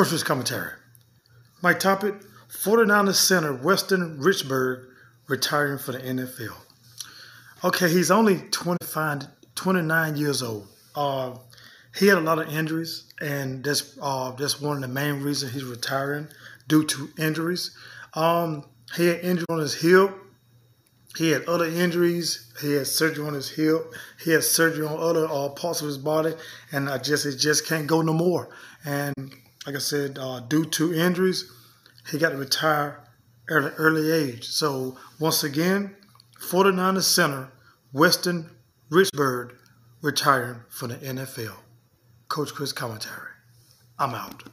Coach's commentary. My topic 49ers center Weston Richburg retiring for the NFL. Okay, he's only 25, 29 years old. Uh, he had a lot of injuries, and that's uh, that's one of the main reasons he's retiring due to injuries. Um, he had injury on his hip. He had other injuries. He had surgery on his hip. He had surgery on other uh, parts of his body, and I just it just can't go no more. And like I said, uh, due to injuries, he got to retire early early age. So once again, 49ers center Weston Richburg retiring from the NFL. Coach Cris commentary. I'm out.